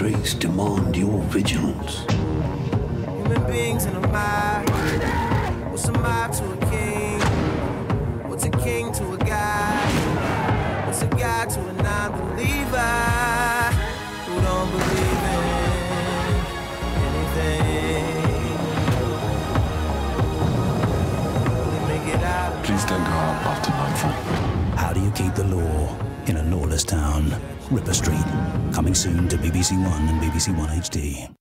beings demand your vigilance. Human beings in a mob. What's a mob to a king? What's a king to a god? What's a god to a non-believer who don't believe in anything? They make it out of Please don't go out after nightfall. How do you keep the law in a lawless town? Ripper Street. Coming soon to BBC One and BBC One HD.